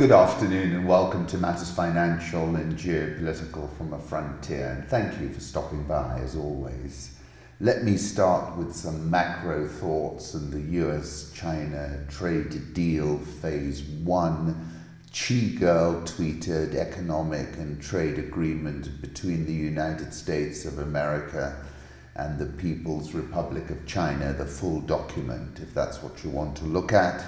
Good afternoon and welcome to Matters Financial and Geopolitical from a Frontier. And thank you for stopping by as always. Let me start with some macro thoughts on the US China trade deal phase one. Chi Girl tweeted economic and trade agreement between the United States of America and the People's Republic of China, the full document, if that's what you want to look at.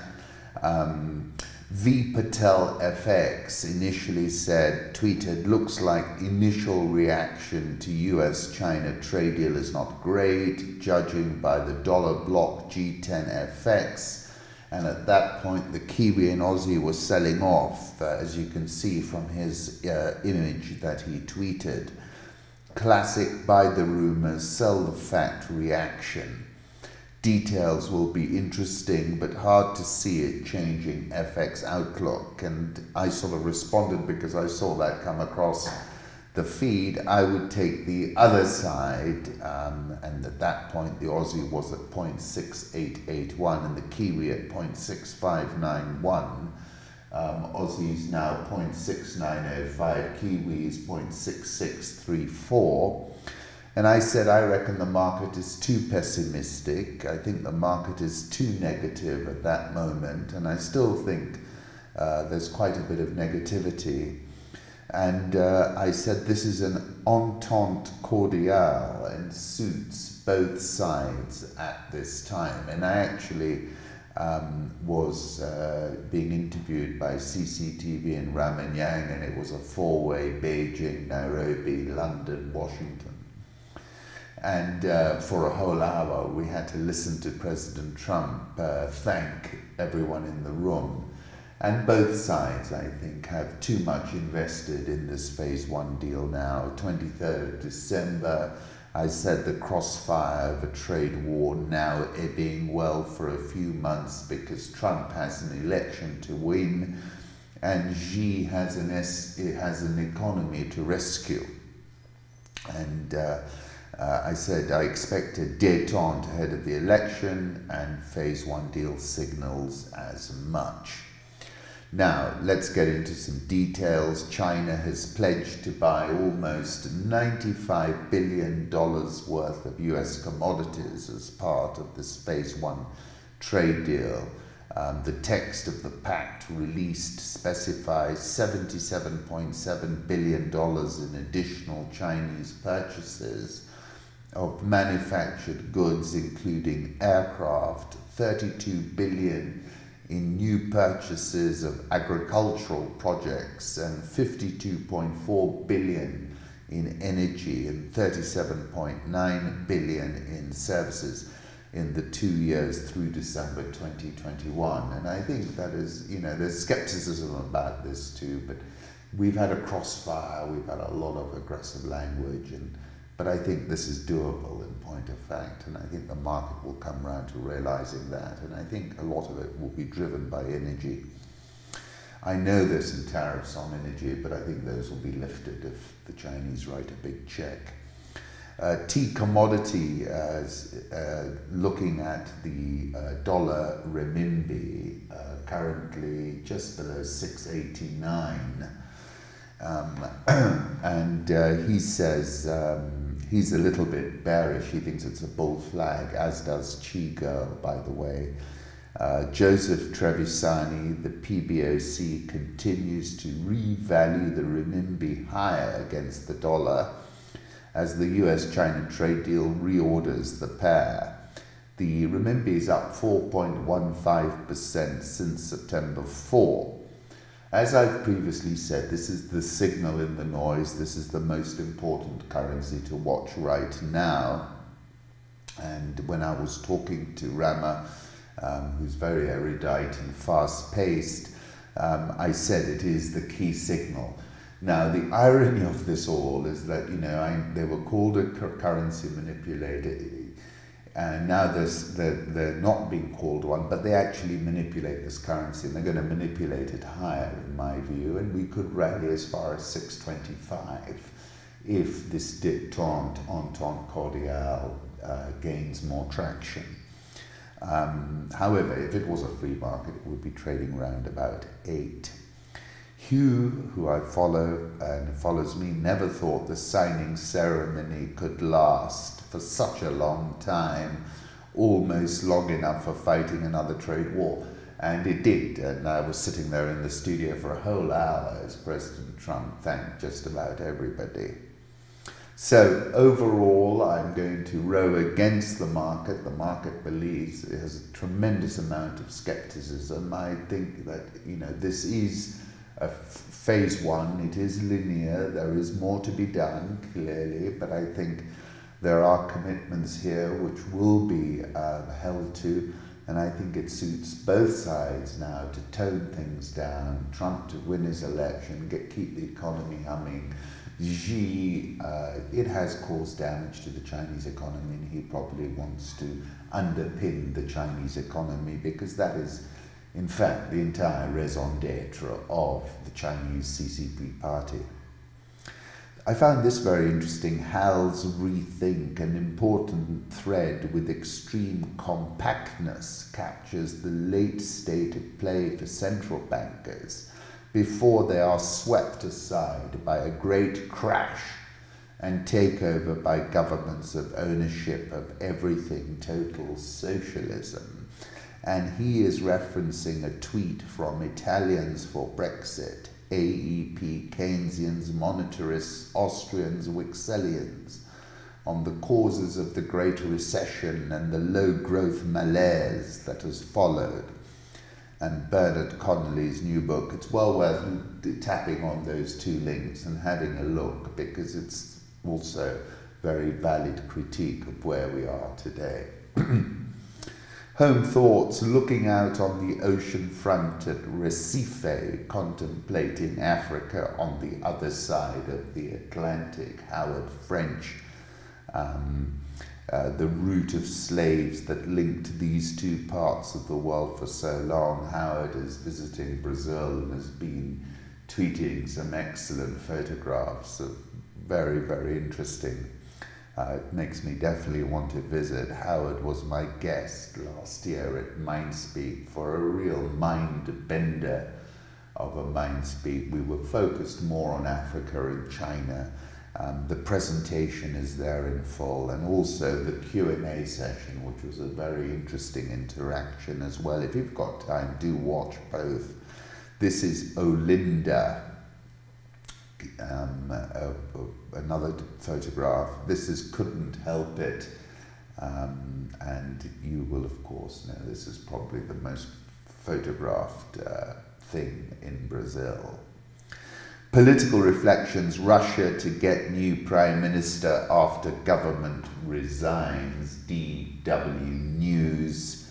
Um, V Patel FX initially said, tweeted, looks like initial reaction to US China trade deal is not great, judging by the dollar block G10 FX. And at that point, the Kiwi and Aussie were selling off, uh, as you can see from his uh, image that he tweeted. Classic buy the rumors, sell the fact reaction details will be interesting, but hard to see it changing FX outlook. And I sort of responded because I saw that come across the feed. I would take the other side, um, and at that point, the Aussie was at 0.6881 and the Kiwi at 0.6591. Um, Aussie's now 0.6905, Kiwi's 0.6634. And I said, I reckon the market is too pessimistic. I think the market is too negative at that moment. And I still think uh, there's quite a bit of negativity. And uh, I said, this is an entente cordiale and suits both sides at this time. And I actually um, was uh, being interviewed by CCTV in Ramanyang, and it was a four way Beijing, Nairobi, London, Washington. And uh, for a whole hour, we had to listen to President Trump uh, thank everyone in the room. And both sides, I think, have too much invested in this phase one deal now. 23rd of December, I said the crossfire of a trade war now ebbing well for a few months because Trump has an election to win and Xi has an, has an economy to rescue. And uh, uh, I said I expect a detente ahead of the election, and phase one deal signals as much. Now, let's get into some details. China has pledged to buy almost $95 billion worth of US commodities as part of this phase one trade deal. Um, the text of the pact released specifies $77.7 billion in additional Chinese purchases of manufactured goods, including aircraft, 32 billion in new purchases of agricultural projects, and 52.4 billion in energy and 37.9 billion in services in the two years through December 2021. And I think that is, you know, there's skepticism about this too, but we've had a crossfire, we've had a lot of aggressive language, and but I think this is doable in point of fact, and I think the market will come around to realizing that, and I think a lot of it will be driven by energy. I know there's some tariffs on energy, but I think those will be lifted if the Chinese write a big check. Uh, tea commodity, uh, uh, looking at the uh, dollar renminbi, uh, currently just below 689. Um, and uh, he says, um, He's a little bit bearish. He thinks it's a bull flag, as does Chi Girl, by the way. Uh, Joseph Trevisani, the PBOC, continues to revalue the renminbi higher against the dollar as the US China trade deal reorders the pair. The renminbi is up 4.15% since September 4. As I've previously said, this is the signal in the noise. This is the most important currency to watch right now. And when I was talking to Rama, um, who's very erudite and fast paced, um, I said it is the key signal. Now, the irony of this all is that, you know, I, they were called a currency manipulator and now they're, they're not being called one, but they actually manipulate this currency and they're going to manipulate it higher, in my view. And we could rally as far as 625 if this detente, entente cordiale uh, gains more traction. Um, however, if it was a free market, it would be trading around about 8. Hugh, who I follow and follows me, never thought the signing ceremony could last for such a long time, almost long enough for fighting another trade war. And it did. And I was sitting there in the studio for a whole hour as President Trump thanked just about everybody. So overall, I'm going to row against the market. The market believes it has a tremendous amount of skepticism. I think that you know this is a phase one. It is linear. There is more to be done clearly, but I think there are commitments here which will be uh, held to. And I think it suits both sides now to tone things down, Trump to win his election, get keep the economy humming, Xi, uh, it has caused damage to the Chinese economy, and he probably wants to underpin the Chinese economy because that is, in fact, the entire raison d'etre of the Chinese CCP party. I found this very interesting. Hal's rethink, an important thread with extreme compactness, captures the late state of play for central bankers before they are swept aside by a great crash and takeover by governments of ownership of everything, total socialism. And he is referencing a tweet from Italians for Brexit, AEP, Keynesians, monetarists, Austrians, Wickselians, on the causes of the Great Recession and the low growth malaise that has followed and Bernard Connolly's new book. It's well worth tapping on those two links and having a look because it's also very valid critique of where we are today. Home thoughts looking out on the ocean front at Recife, contemplating Africa on the other side of the Atlantic. Howard French. Um, uh, the route of slaves that linked these two parts of the world for so long. Howard is visiting Brazil and has been tweeting some excellent photographs of very, very interesting. Uh, it makes me definitely want to visit. Howard was my guest last year at Mindspeak for a real mind bender of a Mindspeak. We were focused more on Africa and China um, the presentation is there in full, and also the Q and A session, which was a very interesting interaction as well. If you've got time, do watch both. This is Olinda, um, uh, another photograph. This is Couldn't Help It, um, and you will of course know this is probably the most photographed uh, thing in Brazil. Political reflections Russia to get new prime minister after government resigns. DW News.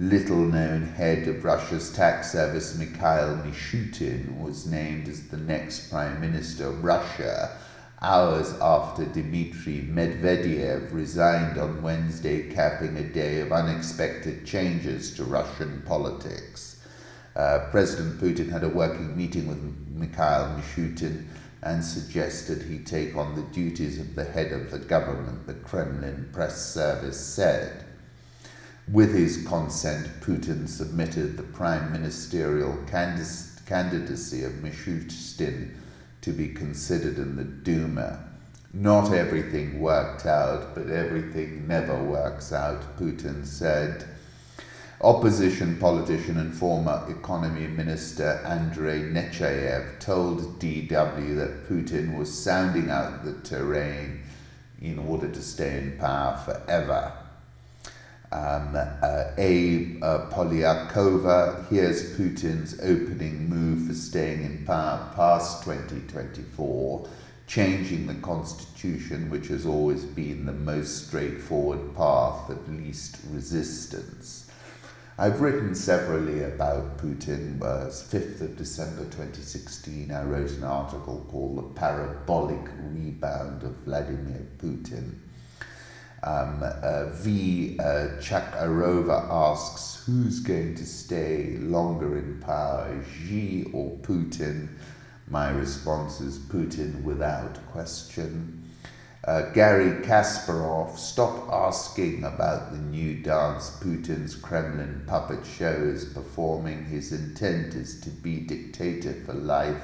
Little known head of Russia's tax service, Mikhail Mishustin, was named as the next prime minister of Russia hours after Dmitry Medvedev resigned on Wednesday, capping a day of unexpected changes to Russian politics. Uh, President Putin had a working meeting with Mikhail Mishustin and suggested he take on the duties of the head of the government, the Kremlin press service said. With his consent, Putin submitted the prime ministerial candidacy of Mishustin to be considered in the Duma. Not everything worked out, but everything never works out, Putin said. Opposition politician and former economy minister Andrei Nechayev told DW that Putin was sounding out the terrain in order to stay in power forever. Um, uh, A. Uh, Polyakova here's Putin's opening move for staying in power past 2024, changing the constitution, which has always been the most straightforward path of least resistance. I've written severally about Putin. Uh, 5th of December 2016, I wrote an article called The Parabolic Rebound of Vladimir Putin. Um, uh, v. Uh, Tchakarova asks, who's going to stay longer in power, Xi or Putin? My response is Putin without question. Uh, Garry Kasparov, stop asking about the new dance Putin's Kremlin puppet show is performing. His intent is to be dictator for life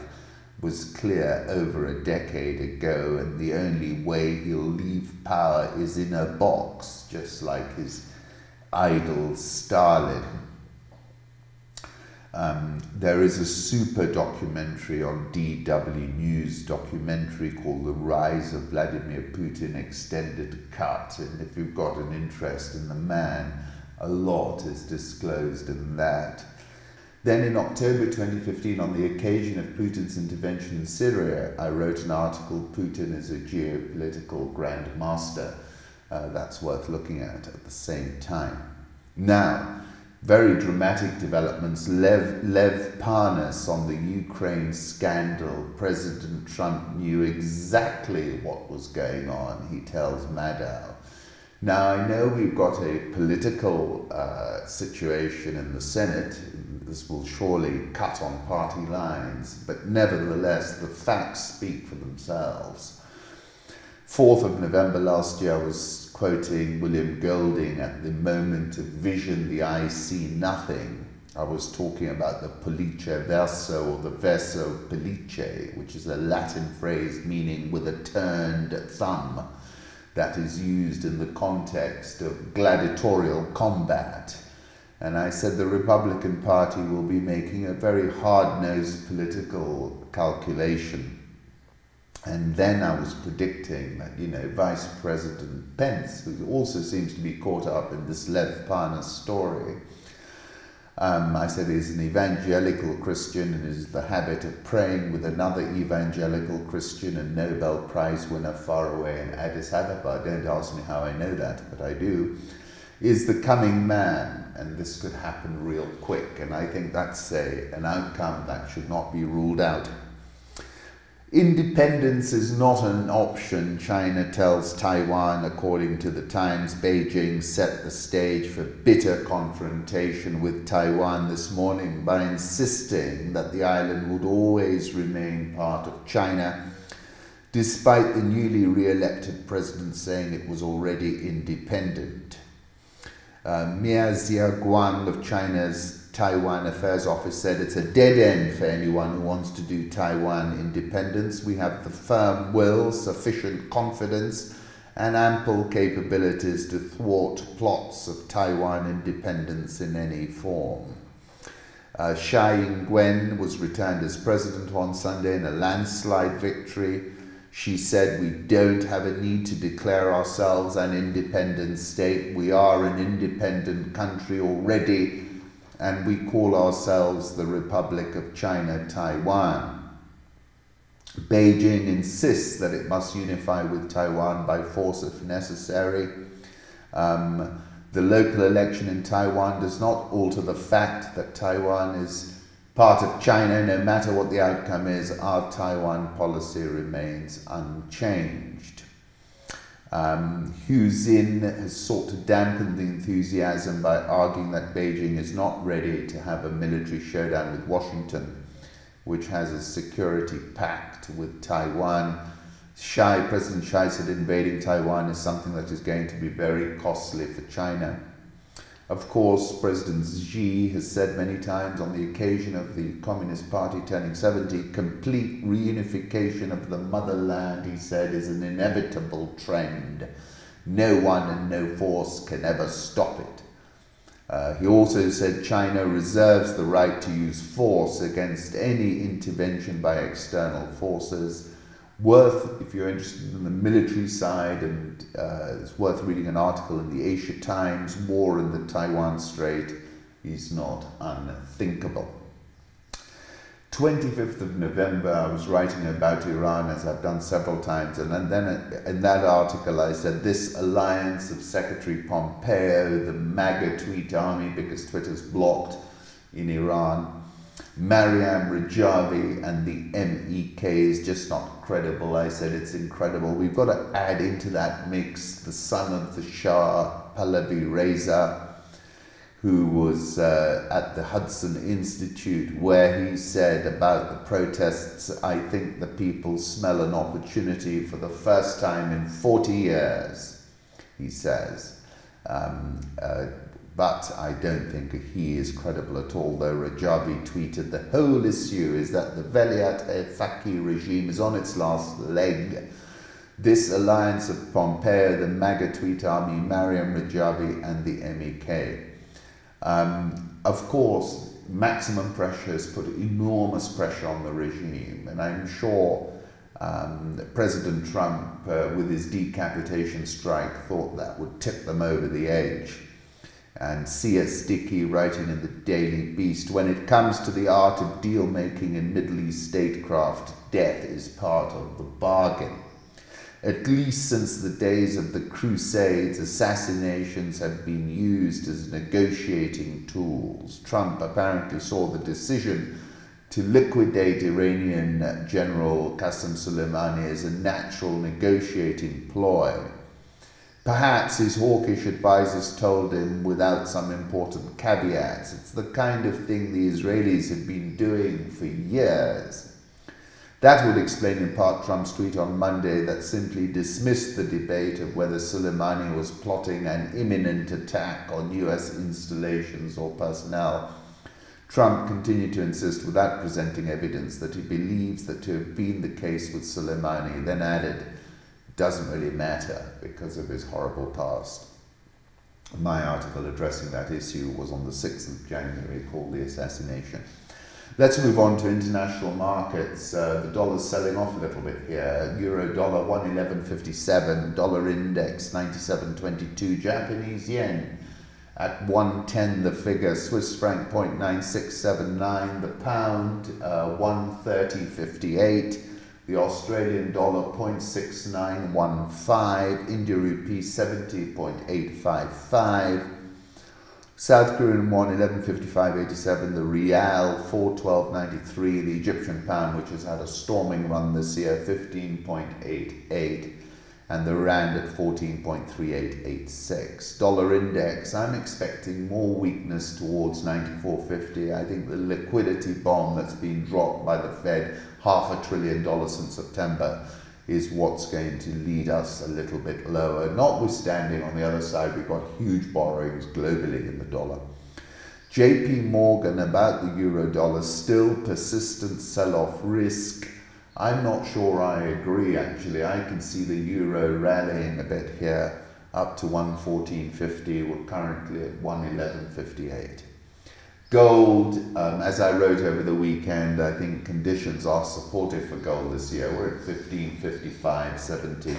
was clear over a decade ago, and the only way he'll leave power is in a box, just like his idol Stalin. Um, there is a super documentary on DW News documentary called The Rise of Vladimir Putin Extended Cut. And if you've got an interest in the man, a lot is disclosed in that. Then in October 2015, on the occasion of Putin's intervention in Syria, I wrote an article, Putin is a geopolitical grandmaster. Uh, that's worth looking at at the same time. Now, very dramatic developments. Lev, Lev Parnas on the Ukraine scandal. President Trump knew exactly what was going on, he tells Maddow. Now, I know we've got a political uh, situation in the Senate. This will surely cut on party lines, but nevertheless, the facts speak for themselves. 4th of November last year, I was quoting William Golding, at the moment of vision, the eye see nothing. I was talking about the pollice verso or the verso pollice, which is a Latin phrase meaning with a turned thumb that is used in the context of gladiatorial combat. And I said the Republican Party will be making a very hard nosed political calculation and then I was predicting that, you know, Vice President Pence, who also seems to be caught up in this Lev Parnas story, um, I said he's an evangelical Christian and is the habit of praying with another evangelical Christian and Nobel Prize winner far away in Addis Ababa. Don't ask me how I know that, but I do. Is the coming man, and this could happen real quick. And I think that's a, an outcome that should not be ruled out. Independence is not an option, China tells Taiwan. According to the Times, Beijing set the stage for bitter confrontation with Taiwan this morning by insisting that the island would always remain part of China, despite the newly re elected president saying it was already independent. Uh, Ma Xiaoguang of China's Taiwan Affairs Office said it's a dead end for anyone who wants to do Taiwan independence. We have the firm will, sufficient confidence, and ample capabilities to thwart plots of Taiwan independence in any form. Uh, Ing-wen was returned as president on Sunday in a landslide victory. She said, We don't have a need to declare ourselves an independent state. We are an independent country already and we call ourselves the Republic of China Taiwan. Beijing insists that it must unify with Taiwan by force if necessary. Um, the local election in Taiwan does not alter the fact that Taiwan is part of China. No matter what the outcome is, our Taiwan policy remains unchanged. Um, Hu Xijin has sought to dampen the enthusiasm by arguing that Beijing is not ready to have a military showdown with Washington, which has a security pact with Taiwan. Tsai, President Tsai said invading Taiwan is something that is going to be very costly for China. Of course, President Xi has said many times on the occasion of the Communist Party turning 70, complete reunification of the motherland, he said, is an inevitable trend. No one and no force can ever stop it. Uh, he also said China reserves the right to use force against any intervention by external forces worth, if you're interested in the military side, and uh, it's worth reading an article in the Asia Times, War in the Taiwan Strait is not unthinkable. 25th of November, I was writing about Iran as I've done several times, and then in that article I said this alliance of Secretary Pompeo, the MAGA tweet army, because Twitter's blocked in Iran, Maryam Rajavi and the MEK is just not credible. I said it's incredible. We've got to add into that mix the son of the Shah, Pahlavi Reza, who was uh, at the Hudson Institute, where he said about the protests, I think the people smell an opportunity for the first time in 40 years, he says. Um, uh, but I don't think he is credible at all, though Rajavi tweeted the whole issue is that the Velayat Faqih regime is on its last leg. This alliance of Pompeo, the MAGA tweet army, Maryam Rajavi, and the MEK. Um, of course, maximum pressure has put enormous pressure on the regime, and I'm sure um, President Trump, uh, with his decapitation strike, thought that would tip them over the edge and C.S. Dickey writing in the Daily Beast, when it comes to the art of deal making in Middle East statecraft, death is part of the bargain. At least since the days of the Crusades, assassinations have been used as negotiating tools. Trump apparently saw the decision to liquidate Iranian General Qasem Soleimani as a natural negotiating ploy. Perhaps his hawkish advisers told him without some important caveats. It's the kind of thing the Israelis had been doing for years. That would explain in part Trump's tweet on Monday that simply dismissed the debate of whether Soleimani was plotting an imminent attack on US installations or personnel. Trump continued to insist, without presenting evidence, that he believes that to have been the case with Soleimani, then added, doesn't really matter because of his horrible past. My article addressing that issue was on the 6th of January called The Assassination. Let's move on to international markets. Uh, the dollar's selling off a little bit here. Euro dollar 111.57, dollar index 97.22, Japanese yen at 110 the figure, Swiss franc 0.9679, the pound uh, 130.58 the Australian dollar 0.6915, India rupee 70.855, South Korean won 1155.87, the Rial 412.93, the Egyptian pound, which has had a storming run this year, 15.88, and the Rand at 14.3886. Dollar index, I'm expecting more weakness towards 94.50. I think the liquidity bomb that's been dropped by the Fed half a trillion dollars since September is what's going to lead us a little bit lower. Notwithstanding, on the other side, we've got huge borrowings globally in the dollar. JP Morgan about the euro dollar, still persistent sell off risk. I'm not sure I agree actually. I can see the euro rallying a bit here up to 114.50. We're currently at 111.58. Gold, um, as I wrote over the weekend, I think conditions are supportive for gold this year. We're at 1555.70.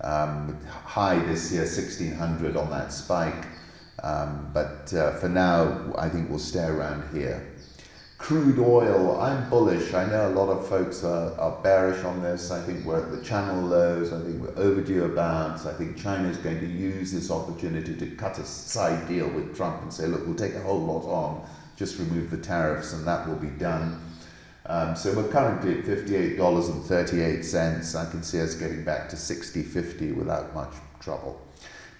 Um, high this year, 1600 on that spike. Um, but uh, for now, I think we'll stay around here. Crude oil, I'm bullish. I know a lot of folks are, are bearish on this. I think we're at the channel lows. I think we're overdue a bounce. I think China is going to use this opportunity to cut a side deal with Trump and say, look, we'll take a whole lot on, just remove the tariffs, and that will be done. Um, so we're currently at $58.38. I can see us getting back to 60.50 without much trouble.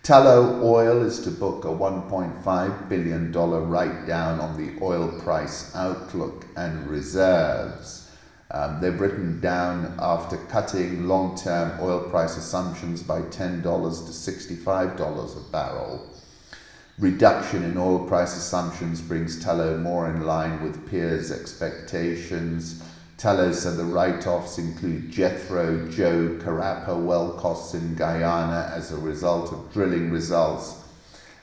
Tullow Oil is to book a $1.5 billion write down on the oil price outlook and reserves. Um, they've written down after cutting long term oil price assumptions by $10 to $65 a barrel. Reduction in oil price assumptions brings Tullow more in line with peers' expectations Tullow said the write-offs include Jethro, Joe, Carapa well costs in Guyana as a result of drilling results,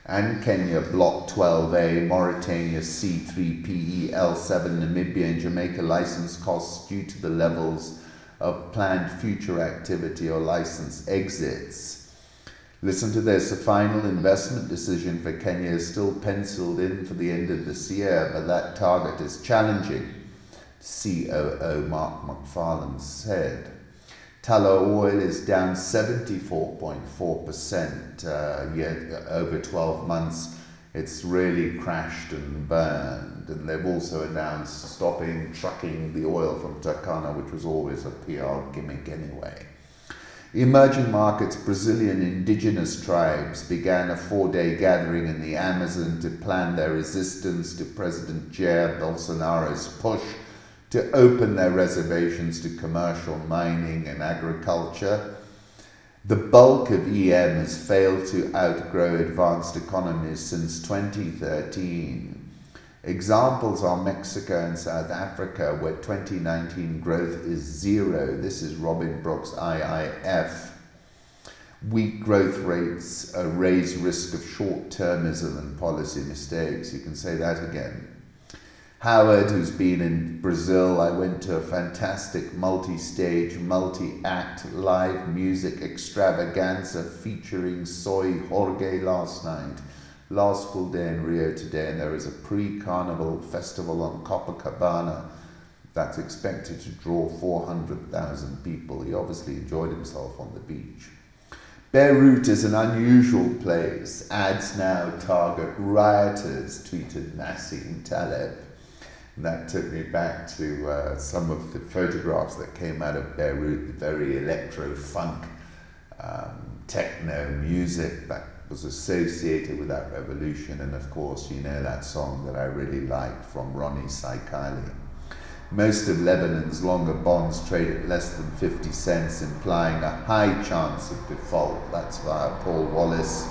and Kenya Block 12A, Mauritania C3PE, L7, Namibia and Jamaica license costs due to the levels of planned future activity or license exits. Listen to this, a final investment decision for Kenya is still penciled in for the end of this year, but that target is challenging. COO Mark McFarland said. Tullow oil is down 74.4% uh, yet over 12 months. It's really crashed and burned. And they've also announced stopping trucking the oil from Turkana, which was always a PR gimmick anyway. Emerging markets, Brazilian indigenous tribes began a four day gathering in the Amazon to plan their resistance to President Jair Bolsonaro's push to open their reservations to commercial mining and agriculture. The bulk of EM has failed to outgrow advanced economies since 2013. Examples are Mexico and South Africa, where 2019 growth is zero. This is Robin Brooks IIF. Weak growth rates uh, raise risk of short termism and policy mistakes. You can say that again. Howard, who's been in Brazil, I went to a fantastic multi stage, multi act live music extravaganza featuring Seu Jorge last night last full day in Rio today, and there is a pre carnival festival on Copacabana that's expected to draw 400,000 people. He obviously enjoyed himself on the beach. Beirut is an unusual place. Ads now target rioters, tweeted Nassim Taleb. And that took me back to uh, some of the photographs that came out of Beirut, the very electro funk, um, techno music that was associated with that revolution. And of course, you know that song that I really liked from Ronnie Saikali. Most of Lebanon's longer bonds trade at less than 50 cents, implying a high chance of default. That's via Paul Wallace.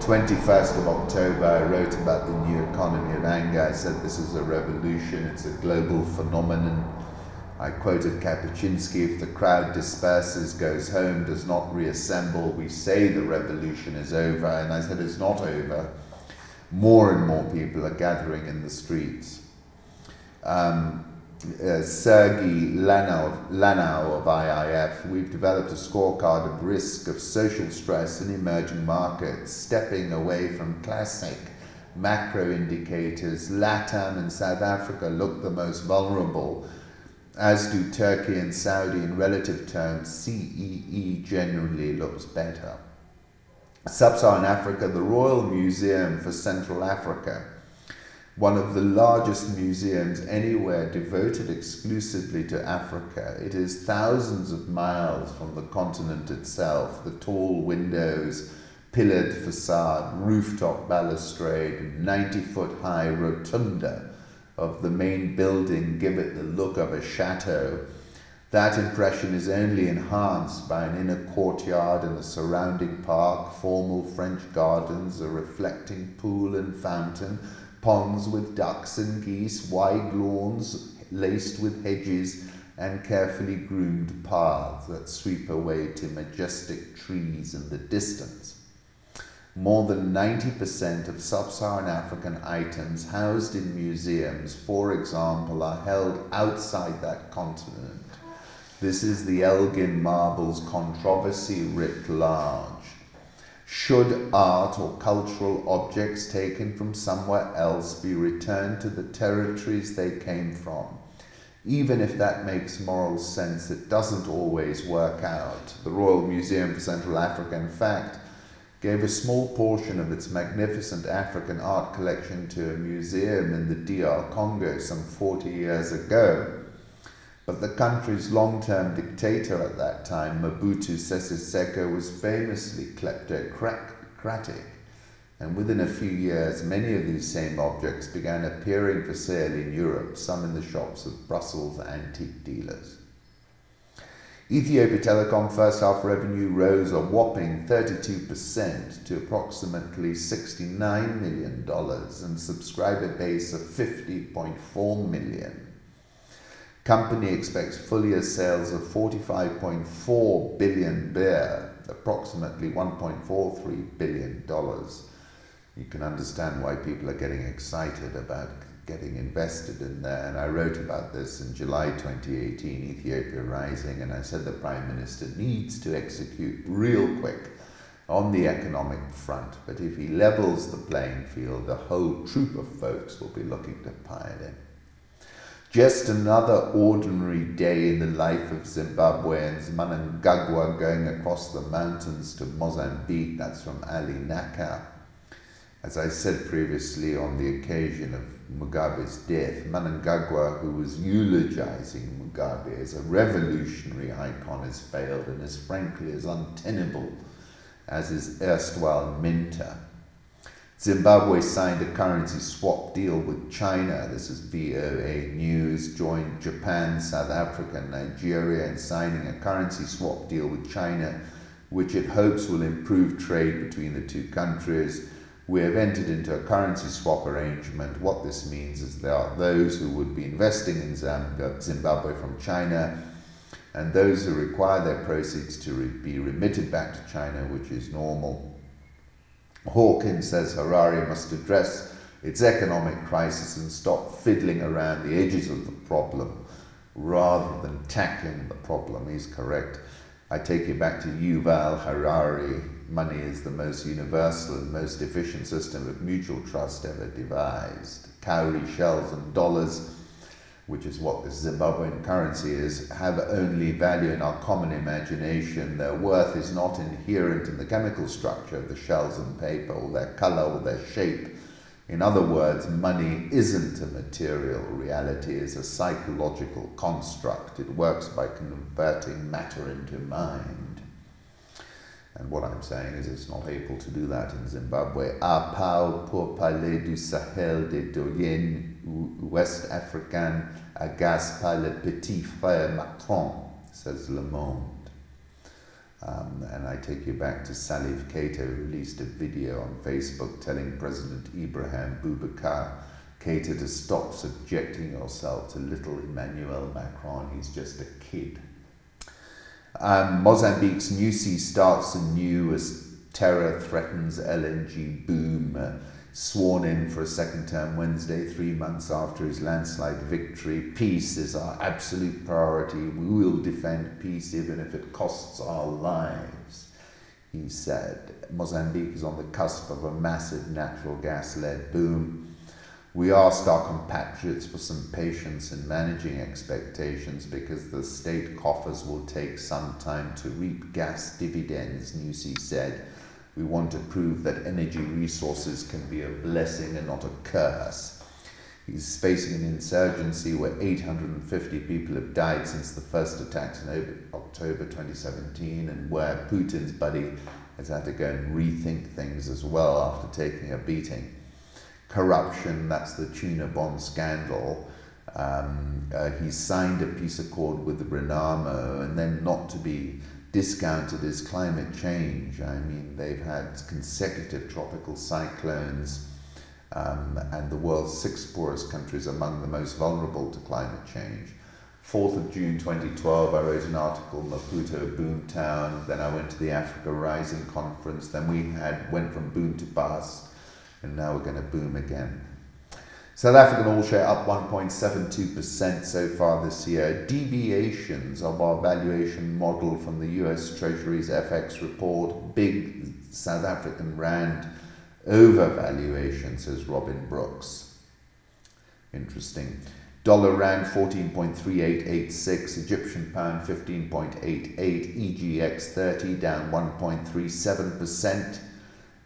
21st of October, I wrote about the new economy of anger. I said this is a revolution, it's a global phenomenon I quoted Kapuscinski if the crowd disperses, goes home, does not reassemble, we say the revolution is over. And I said it's not over. More and more people are gathering in the streets. Um, uh, Lanov of IIF, we've developed a scorecard of risk of social stress in emerging markets, stepping away from classic macro indicators. LATAM and South Africa look the most vulnerable as do Turkey and Saudi in relative terms, CEE generally looks better. Sub Saharan Africa, the Royal Museum for Central Africa, one of the largest museums anywhere devoted exclusively to Africa. It is thousands of miles from the continent itself, the tall windows, pillared facade, rooftop balustrade, 90 foot high rotunda of the main building give it the look of a chateau. That impression is only enhanced by an inner courtyard and a surrounding park, formal French gardens, a reflecting pool and fountain, ponds with ducks and geese, wide lawns laced with hedges, and carefully groomed paths that sweep away to majestic trees in the distance. More than 90% of sub Saharan African items housed in museums, for example, are held outside that continent. This is the Elgin marbles controversy writ large. Should art or cultural objects taken from somewhere else be returned to the territories they came from? Even if that makes moral sense, it doesn't always work out. The Royal Museum for Central Africa, in fact, gave a small portion of its magnificent African art collection to a museum in the DR Congo some 40 years ago. But the country's long term dictator at that time, Mobutu Sese Seko, was famously kleptocratic, and within a few years, many of these same objects began appearing for sale in Europe, some in the shops of Brussels antique dealers. Ethiopia Telecom first half revenue rose a whopping 32% to approximately $69 million and subscriber base of 50.4 million. Company expects full year sales of 45.4 billion birr, approximately 1.43 billion dollars. You can understand why people are getting excited about getting invested in there. And I wrote about this in July 2018, Ethiopia Rising, and I said the Prime Minister needs to execute real quick on the economic front. But if he levels the playing field, a whole troop of folks will be looking to pile in. Just another ordinary day in the life of Zimbabweans, Mnangagwa going across the mountains to Mozambique. That's from Ali Naka. as I said previously on the occasion of Mugabe's death, Mnangagwa, who was eulogizing Mugabe as a revolutionary icon, has failed and is frankly as untenable as his erstwhile mentor. Zimbabwe signed a currency swap deal with China. This is VOA News. Joined Japan, South Africa, and Nigeria in signing a currency swap deal with China, which it hopes will improve trade between the two countries. We have entered into a currency swap arrangement. What this means is there are those who would be investing in Zimbabwe from China and those who require their proceeds to be remitted back to China, which is normal. Hawkins says Harare must address its economic crisis and stop fiddling around the edges of the problem rather than tackling the problem. He's correct. I take you back to Yuval Harari. Money is the most universal and most efficient system of mutual trust ever devised. Cowrie shells and dollars, which is what the Zimbabwean currency is, have only value in our common imagination. Their worth is not inherent in the chemical structure of the shells and paper, or their color, or their shape. In other words, money isn't a material reality, it's a psychological construct. It works by converting matter into mind. And what I'm saying is it's not able to do that in Zimbabwe. A pau pour parler du Sahel des doyens West African agace par le petit frère Macron, says Le Monde. Um, and I take you back to Salif Keita, who released a video on Facebook telling President Ibrahim Boubacar Keita to stop subjecting yourself to little Emmanuel Macron. He's just a kid. Um, Mozambique's Nyusi starts anew as terror threatens LNG boom. Sworn in for a second term Wednesday, three months after his landslide victory. Peace is our absolute priority. We will defend peace even if it costs our lives, he said. Mozambique is on the cusp of a massive natural gas led boom. We asked our compatriots for some patience in managing expectations because the state coffers will take some time to reap gas dividends, Nyusi said. We want to prove that energy resources can be a blessing and not a curse. He's facing an insurgency where 850 people have died since the first attacks in October 2017, and where Putin's buddy has had to go and rethink things as well after taking a beating. Corruption, that's the tuna bond scandal. Um, uh, he signed a peace accord with Renamo and then not to be discounted as climate change. I mean, they've had consecutive tropical cyclones, um, and the world's sixth poorest countries among the most vulnerable to climate change. 4th of June 2012, I wrote an article, Maputo Boomtown. Then I went to the Africa Rising Conference. Then we had went from boom to bust, and now we're going to boom again. South African all share up 1.72% so far this year. Deviations of our valuation model from the US Treasury's FX report, big South African Rand overvaluation, says Robin Brooks. Interesting. Dollar Rand 14.3886, Egyptian Pound 15.88, EGX 30 down 1.37%.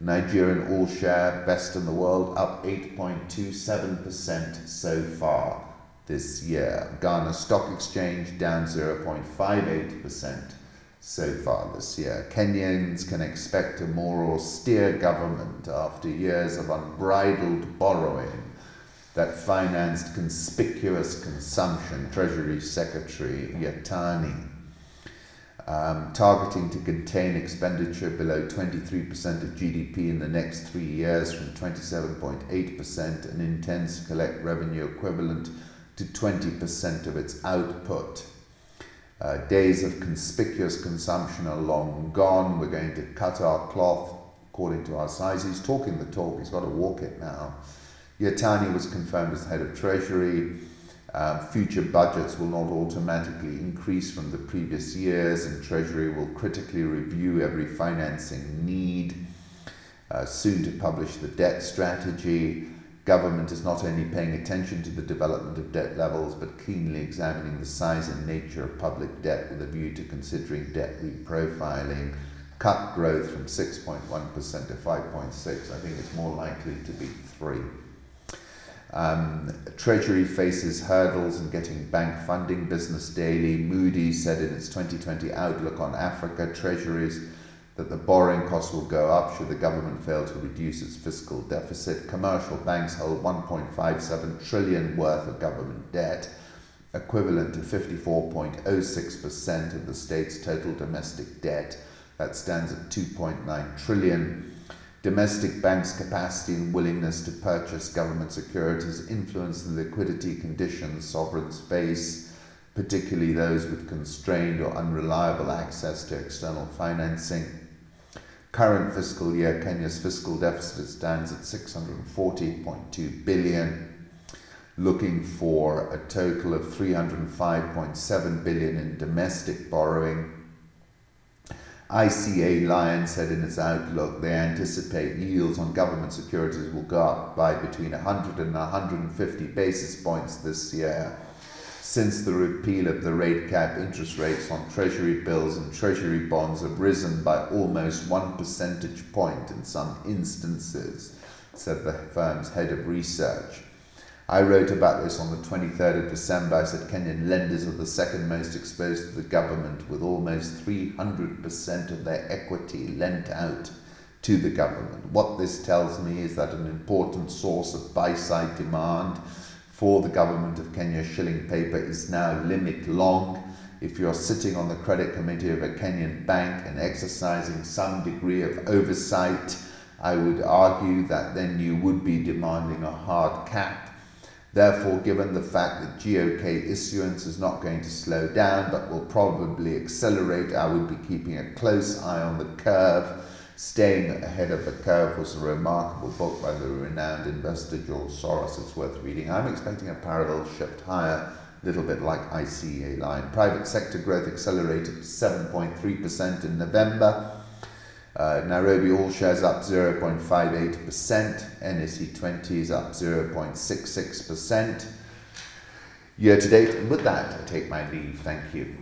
Nigerian all share best in the world, up 8.27% so far this year. Ghana Stock Exchange down 0.58% so far this year. Kenyans can expect a more austere government after years of unbridled borrowing that financed conspicuous consumption. Treasury Secretary Yatani um, targeting to contain expenditure below 23% of GDP in the next three years from 27.8% and intends to collect revenue equivalent to 20% of its output. Uh, days of conspicuous consumption are long gone. We're going to cut our cloth according to our size. He's talking the talk, he's got to walk it now. Yatani was confirmed as head of Treasury. Um, future budgets will not automatically increase from the previous years, and Treasury will critically review every financing need. Uh, soon to publish the debt strategy. Government is not only paying attention to the development of debt levels, but keenly examining the size and nature of public debt with a view to considering debt reprofiling. cut growth from 6.1% to 5.6. I think it's more likely to be 3. Um, Treasury faces hurdles in getting bank funding. Business Daily, Moody's said in its 2020 outlook on Africa treasuries that the borrowing costs will go up should the government fail to reduce its fiscal deficit. Commercial banks hold 1.57 trillion worth of government debt, equivalent to 54.06% of the state's total domestic debt. That stands at 2.9 trillion. Domestic banks' capacity and willingness to purchase government securities influence the liquidity conditions sovereigns face, particularly those with constrained or unreliable access to external financing. Current fiscal year, Kenya's fiscal deficit stands at 640.2 billion, looking for a total of 305.7 billion in domestic borrowing ICEA Lion said in its outlook they anticipate yields on government securities will go up by between 100 and 150 basis points this year. Since the repeal of the rate cap, interest rates on treasury bills and treasury bonds have risen by almost one percentage point in some instances, said the firm's head of research. I wrote about this on the 23rd of December. I said Kenyan lenders are the second most exposed to the government, with almost 300% of their equity lent out to the government. What this tells me is that an important source of buy side demand for the government of Kenya shilling paper is now limit long. If you're sitting on the credit committee of a Kenyan bank and exercising some degree of oversight, I would argue that then you would be demanding a hard cap Therefore, given the fact that GOK issuance is not going to slow down but will probably accelerate, I would be keeping a close eye on the curve. Staying Ahead of the Curve was a remarkable book by the renowned investor George Soros. It's worth reading. I'm expecting a parallel shift higher, a little bit like ICEA Lion. Private sector growth accelerated 7.3% in November uh, Nairobi All Shares up 0.58%, NSE 20 is up 0.66% year to date. And with that, I take my leave. Thank you.